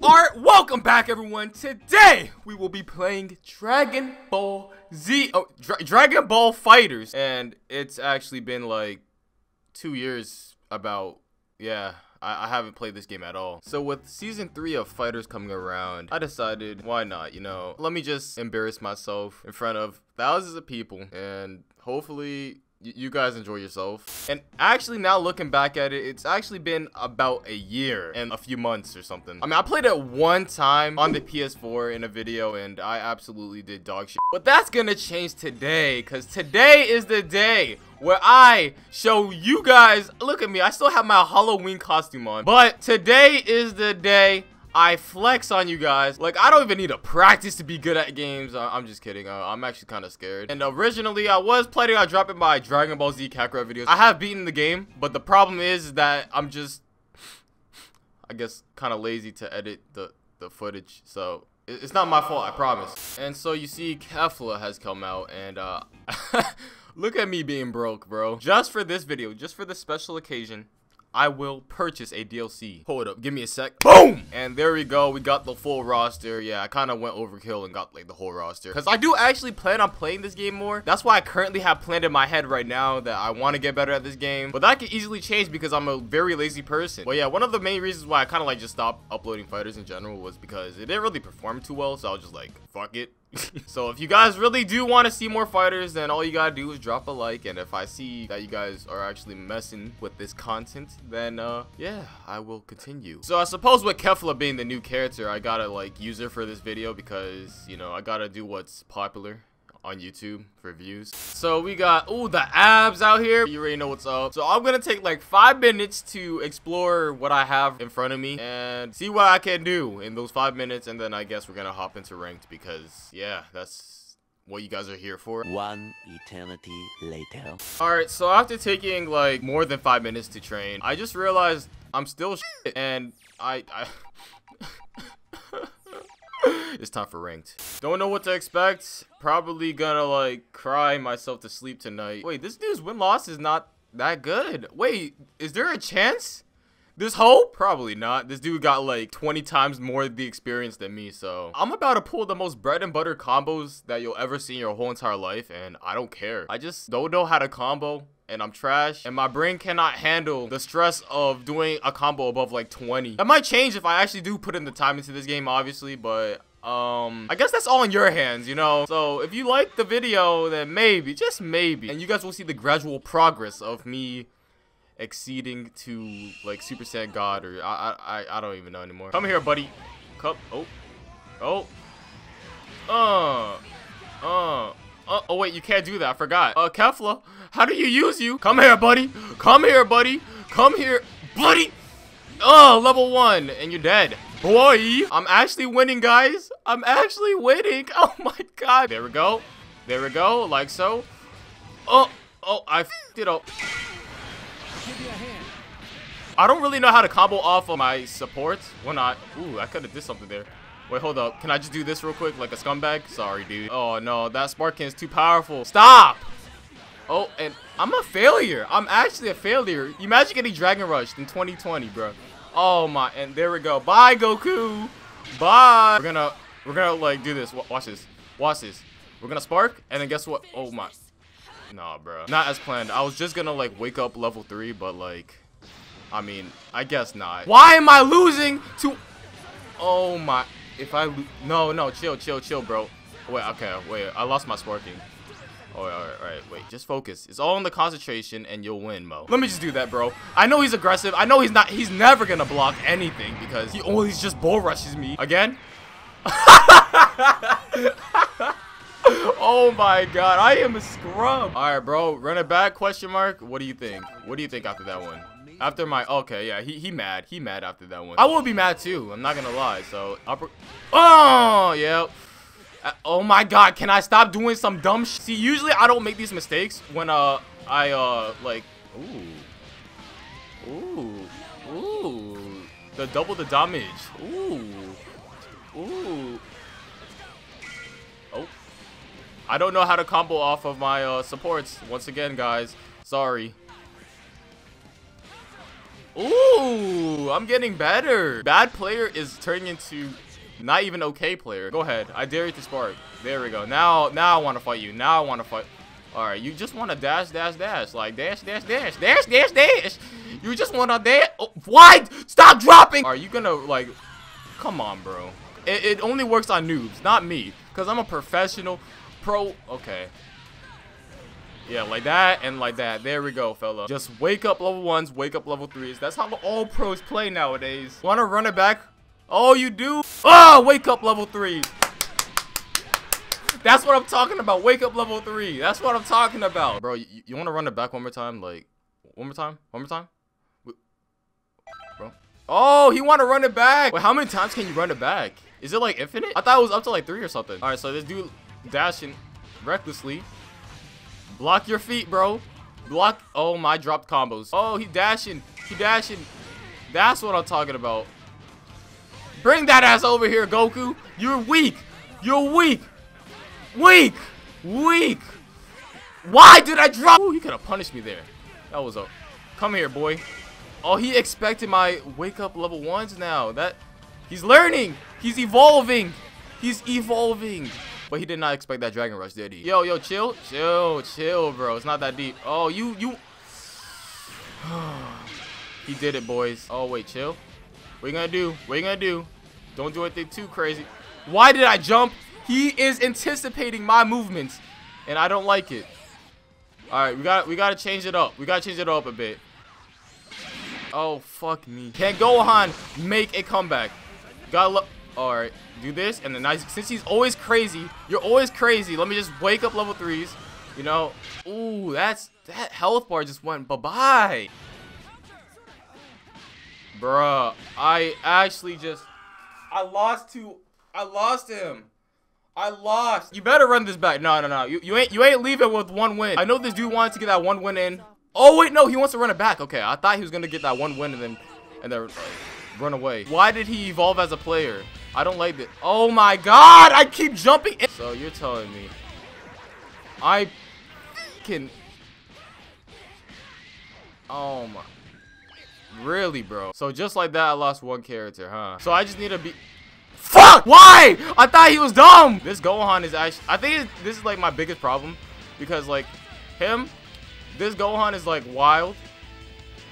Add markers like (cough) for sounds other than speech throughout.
Alright, welcome back everyone. Today, we will be playing Dragon Ball Z, oh, Dra Dragon Ball FighterZ. And it's actually been like two years about, yeah, I, I haven't played this game at all. So with season three of FighterZ coming around, I decided, why not, you know, let me just embarrass myself in front of thousands of people and hopefully you guys enjoy yourself. And actually now looking back at it, it's actually been about a year and a few months or something. I mean, I played it one time on the PS4 in a video and I absolutely did dog shit. But that's gonna change today because today is the day where I show you guys, look at me, I still have my Halloween costume on. But today is the day I flex on you guys. Like, I don't even need to practice to be good at games. I'm just kidding. Uh, I'm actually kind of scared. And originally, I was planning on dropping my Dragon Ball Z Kakarot videos. I have beaten the game, but the problem is that I'm just, I guess, kind of lazy to edit the, the footage. So, it's not my fault, I promise. And so, you see, Kefla has come out, and, uh... (laughs) Look at me being broke, bro. Just for this video, just for this special occasion, I will purchase a DLC. Hold up, give me a sec. Boom! And there we go, we got the full roster. Yeah, I kind of went overkill and got like the whole roster. Because I do actually plan on playing this game more. That's why I currently have planned in my head right now that I want to get better at this game. But that can easily change because I'm a very lazy person. But yeah, one of the main reasons why I kind of like just stopped uploading FighterZ in general was because it didn't really perform too well. So I was just like, fuck it. So if you guys really do want to see more FighterZ, then all you gotta do is drop a like. And if I see that you guys are actually messing with this content, then uh, yeah, I will continue. So I suppose with Kefla being the new character, I gotta like use her for this video because, you know, I gotta do what's popular on YouTube for views. So we got, oh, the abs out here. You already know what's up. So I'm going to take like five minutes to explore what I have in front of me and see what I can do in those five minutes. And then I guess we're going to hop into ranked because, yeah, that's what you guys are here for. One eternity later. Alright, so after taking like more than five minutes to train, I just realized I'm still (laughs) and I... I (laughs) it's time for ranked. Don't know what to expect. Probably gonna like cry myself to sleep tonight. Wait, this dude's win-loss is not that good. Wait, is there a chance? There's hope? Probably not. This dude got like 20 times more the experience than me, so I'm about to pull the most bread and butter combos that you'll ever see in your whole entire life, and I don't care. I just don't know how to combo and I'm trash and my brain cannot handle the stress of doing a combo above like 20. That might change if I actually do put in the time into this game obviously but um i guess that's all in your hands you know so if you like the video then maybe just maybe and you guys will see the gradual progress of me exceeding to like super saiyan god or i i i don't even know anymore come here buddy come oh oh uh uh uh, oh wait, you can't do that. I forgot. Uh, Kefla, how do you use you? Come here, buddy. Come here, buddy. Come here, buddy. Oh, level one, and you're dead. Boy, I'm actually winning, guys. I'm actually winning. (laughs) Oh my god. There we go. There we go, like so. Oh, oh, I f***ed it up. I don't really know how to combo off of my support when I... Ooh, I could have did something there. Wait, hold up. Can I just do this real quick like a scumbag? Sorry, dude. Oh, no. That Sparking is too powerful. Stop! Oh, and I'm a failure. I'm actually a failure. Imagine getting Dragon Rushed in 2020, bro. Oh, my. And there we go. Bye, Goku. Bye. We're gonna, we're gonna, like, do this. Watch this. Watch this. We're gonna spark, and then guess what? Oh, my. Nah, bro. Not as planned. I was just gonna, like, wake up level 3, but, like... I mean, I guess not. Why am I losing to... Oh, my if I no no chill chill chill bro. Wait okay wait I lost my sparking. Oh alright alright wait just focus. It's all in the concentration and you'll win Mo. Let me just do that bro. I know he's aggressive. I know he's not he's never gonna block anything because he always just bull rushes me. Again? (laughs) Oh my god I am a scrub alright bro run it back question mark. What do you think? What do you think after that one after my okay, yeah, he he mad. He mad after that one. I will be mad too. I'm not gonna lie. So upper. Oh yeah. Uh, oh my god, can I stop doing some dumb sh See, usually I don't make these mistakes when uh I uh like ooh. Ooh. Ooh. The double the damage. Ooh. Ooh. Oh. I don't know how to combo off of my uh supports once again, guys. Sorry. Ooh, I'm getting better. Bad player is turning into not even okay player. Go ahead. I dare you to spark. There we go. Now, now I want to fight you. Now I want to fight. All right, you just want to dash, dash, dash. Like, dash, dash, dash, dash, dash, dash. You just want to dash. Oh, what? Stop dropping. Are you going to, like, come on, bro. It, it only works on noobs, not me. Because I'm a professional pro. Okay. Yeah, like that and like that. There we go, fella. Just wake up level ones, wake up level threes. That's how all pros play nowadays. Want to run it back? Oh, you do? Oh, wake up level three. That's what I'm talking about. Wake up level three. That's what I'm talking about. Bro, you, you want to run it back one more time? Like, one more time? One more time? Bro. Oh, he want to run it back. Wait, how many times can you run it back? Is it like infinite? I thought it was up to like three or something. All right, so this dude dashing recklessly. Block your feet, bro. Block. Oh, my dropped combos. Oh, he dashing. He dashing. That's what I'm talking about. Bring that ass over here, Goku. You're weak. You're weak. Weak. Weak. Why did I drop? Ooh, he could have punished me there. That was a... Come here, boy. Oh, he expected my wake up level ones now. That... He's learning. He's evolving. He's evolving. But he did not expect that Dragon Rush, did he? Yo, yo, chill. Chill, chill, bro. It's not that deep. Oh, you, you... (sighs) he did it, boys. Oh, wait, chill. What are you gonna do? What are you gonna do? Don't do anything too crazy. Why did I jump? He is anticipating my movements, and I don't like it. All right, we got we got to change it up. We got to change it up a bit. Oh fuck me! Can Gohan make a comeback? Gotta look. All right, do this, and then I, since he's always crazy, you're always crazy. Let me just wake up level threes. You know. Ooh, that's that health bar just went bye bye. Bruh, I actually just, I lost to, I lost him. I lost. You better run this back. No, no, no. You, you ain't, you ain't leaving with one win. I know this dude wanted to get that one win in. Oh wait, no, he wants to run it back. Okay, I thought he was gonna get that one win and then, and then uh, run away. Why did he evolve as a player? I don't like this. Oh my God, I keep jumping. In. So you're telling me, I can. Oh my. Really, bro? So just like that, I lost one character, huh? So I just need to be... Fuck! Why? I thought he was dumb! This Gohan is actually... I think this is like my biggest problem. Because like, him, this Gohan is like wild.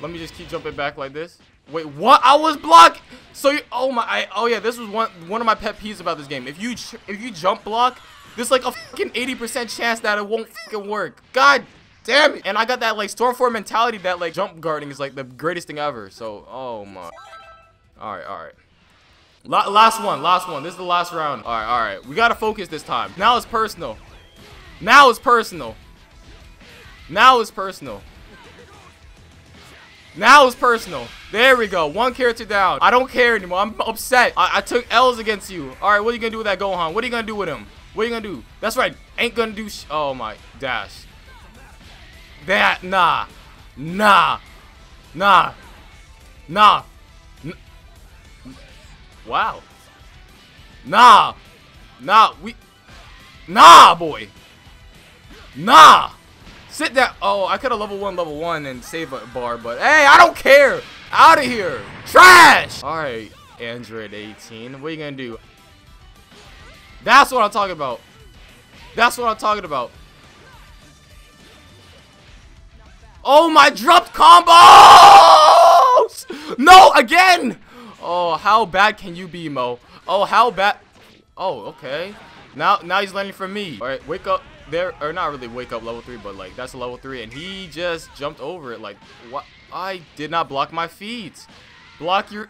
Let me just keep jumping back like this. Wait, what? I was blocked. So you, oh my, I, oh yeah, this was one one of my pet peeves about this game. If you if you jump block, there's like a fucking 80% chance that it won't fucking work. God Damn it. And I got that like Stormform mentality that like jump guarding is like the greatest thing ever. So, oh my. All right, all right. La last one, last one. This is the last round. All right, all right. We got to focus this time. Now it's personal. Now it's personal. Now it's personal. Now it's personal. There we go. One character down. I don't care anymore. I'm upset. I, I took L's against you. All right, what are you going to do with that Gohan? What are you going to do with him? What are you going to do? That's right. Ain't going to do Oh, my. Dash. That, nah. Nah. Nah. Nah. N wow. Nah. Nah, we... Nah, boy. Nah. Sit down. Oh, I could have level one, level one and save a bar, but hey, I don't care. Out of here. Trash. All right, Android 18. What are you going to do? That's what I'm talking about. That's what I'm talking about. Oh, my dropped combos! No, again! Oh, how bad can you be, Mo? Oh, how bad? Oh, okay. Now, now he's learning from me. All right, wake up there, or not really wake up level three, but like that's level three, and he just jumped over it. Like, what? I did not block my feet. Block your.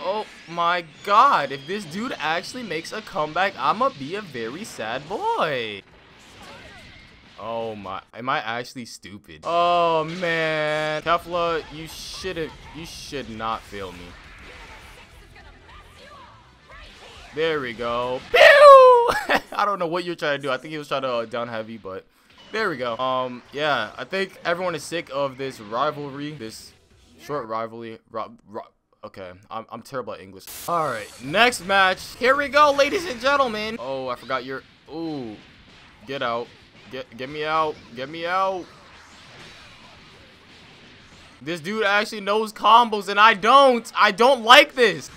Oh my God! If this dude actually makes a comeback, I'ma be a very sad boy. Oh my, am I actually stupid? Oh man, Kefla, you should have, you should not fail me. There we go. Pew! (laughs) I don't know what you're trying to do. I think he was trying to uh, down heavy, but there we go. Um, yeah, I think everyone is sick of this rivalry, this short rivalry. Ro ro okay, I'm, I'm terrible at English. All right, next match. Here we go, ladies and gentlemen. Oh, I forgot your, ooh, get out. Get get me out. Get me out. This dude actually knows combos and I don't. I don't like this.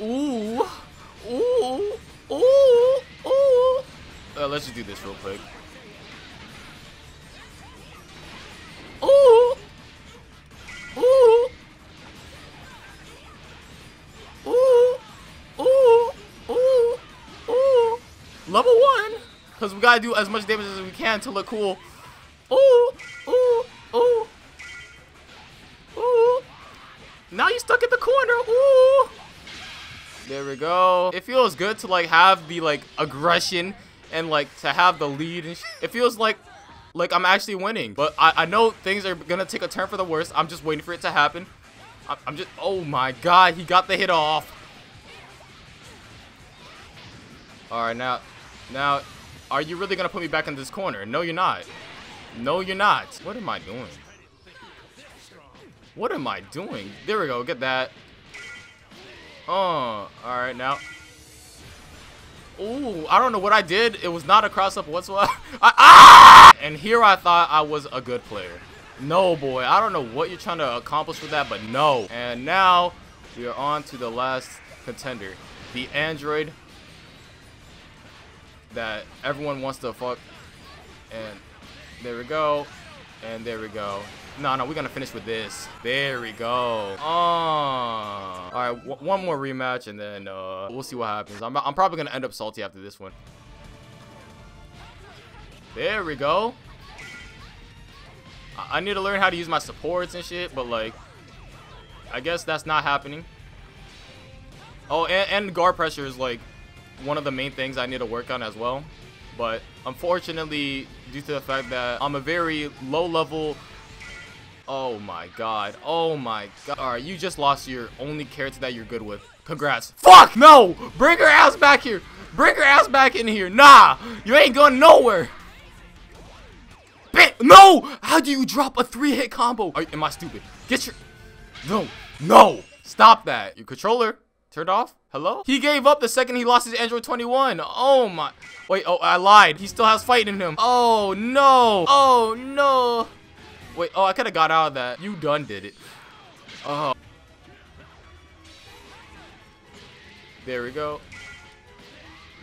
Ooh. Ooh. Ooh. Ooh. Uh, let's just do this real quick. Ooh. Ooh. Ooh. Ooh. Ooh. Ooh. Level one. Because we gotta do as much damage as we can to look cool. Ooh. Ooh. Ooh. Ooh. Now you're stuck in the corner. Ooh. There we go. It feels good to like have the like aggression and like to have the lead. And it feels like like I'm actually winning. But I, I know things are gonna take a turn for the worst. I'm just waiting for it to happen. I, I'm just. Oh my god, he got the hit off. All right, now, now, are you really gonna put me back in this corner? No, you're not. No, you're not. What am I doing? What am I doing? There we go. Get that. Oh, all right now. Ooh, I don't know what I did. It was not a cross up whatsoever. (laughs) I, ah! And here I thought I was a good player. No, boy. I don't know what you're trying to accomplish with that, but no. And now we are on to the last contender. The android that everyone wants to fuck. And there we go. And there we go. No, no, we're gonna finish with this. There we go. Oh. All right, one more rematch, and then uh, we'll see what happens. I'm, I'm probably gonna end up salty after this one. There we go. I, I need to learn how to use my supports and shit, but like, I guess that's not happening. Oh, and, and guard pressure is like one of the main things I need to work on as well. But unfortunately, due to the fact that I'm a very low level Oh my god. Oh my god. Alright, you just lost your only character that you're good with. Congrats. Fuck! No! Bring her ass back here! Bring her ass back in here! Nah! You ain't going nowhere! No! How do you drop a three-hit combo? Are, am I stupid? Get your... No! No! Stop that! Your controller turned off? Hello? He gave up the second he lost his Android 21. Oh my... Wait, oh, I lied. He still has fight in him. Oh, no. Oh, no. Wait, oh, I could have got out of that. You done did it. Oh. There we go.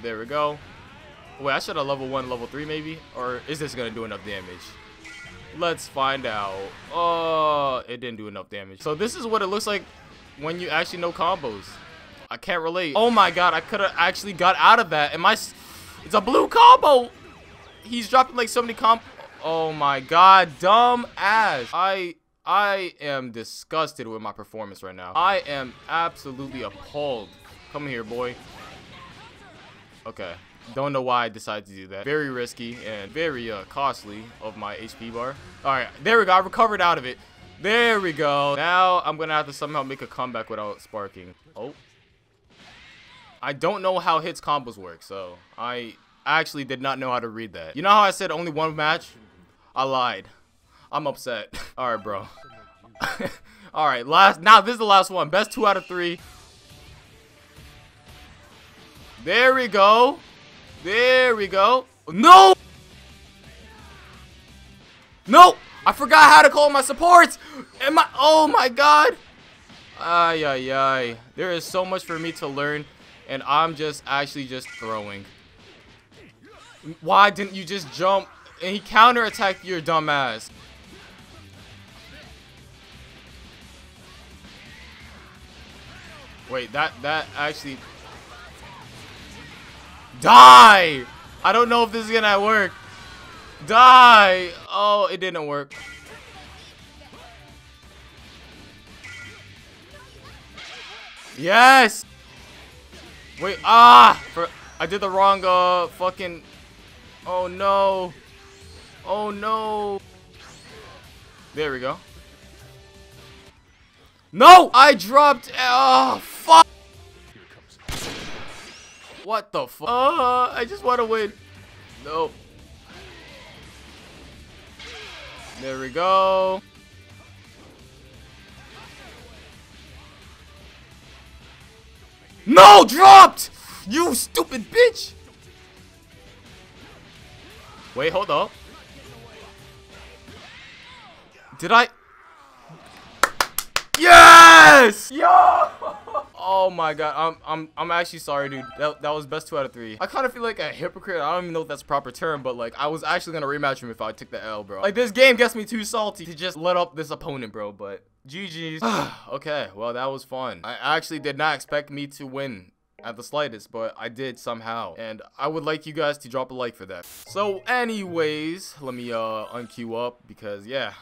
There we go. Wait, I should have level 1, level 3 maybe? Or is this going to do enough damage? Let's find out. Oh, it didn't do enough damage. So this is what it looks like when you actually know combos. I can't relate. Oh my god, I could have actually got out of that. Am I... It's a blue combo! He's dropping like so many comp... Oh my god, dumb ass. I I am disgusted with my performance right now. I am absolutely appalled. Come here, boy. Okay. Don't know why I decided to do that. Very risky and very uh, costly of my HP bar. All right, there we go. I recovered out of it. There we go. Now I'm going to have to somehow make a comeback without sparking. Oh. I don't know how hits combos work, so I actually did not know how to read that. You know how I said only one match? I lied. I'm upset. (laughs) All right, bro. (laughs) All right, last. Now this is the last one. Best two out of three. There we go. There we go. No. No. I forgot how to call my supports. Am I? Oh my god. Ay ay ay. There is so much for me to learn, and I'm just actually just throwing. Why didn't you just jump? And he counterattacked your dumbass. Wait, that that actually die. I don't know if this is gonna work. Die. Oh, it didn't work. Yes. Wait. Ah. For I did the wrong. Uh. Fucking. Oh no. Oh no. There we go. No! I dropped. Oh, fuck. What the fuck? Uh, I just want to win. No. There we go. No! Dropped! You stupid bitch! Wait, hold up. Did I? Yes! Yo! Oh my god, I'm I'm I'm actually sorry, dude. That, that was best two out of three. I kind of feel like a hypocrite. I don't even know if that's a proper term, but like I was actually gonna rematch him if I took the L, bro. Like this game gets me too salty to just let up this opponent, bro. But GG's. (sighs) okay, well that was fun. I actually did not expect me to win at the slightest, but I did somehow. And I would like you guys to drop a like for that. So anyways, let me uh unqueue up because yeah,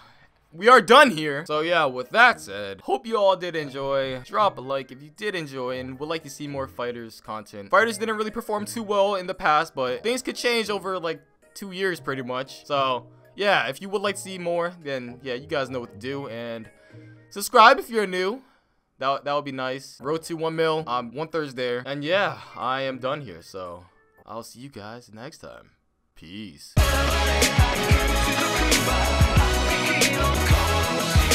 we are done here. So yeah, with that said, hope you all did enjoy. Drop a like if you did enjoy and would like to see more FighterZ content. FighterZ didn't really perform too well in the past, but things could change over like two years pretty much. So yeah, if you would like to see more, then yeah, you guys know what to do. And subscribe if you're new. That, that would be nice. Road to 1 mil. Um, one there. And yeah, I am done here. So I'll see you guys next time. Peace feel cold.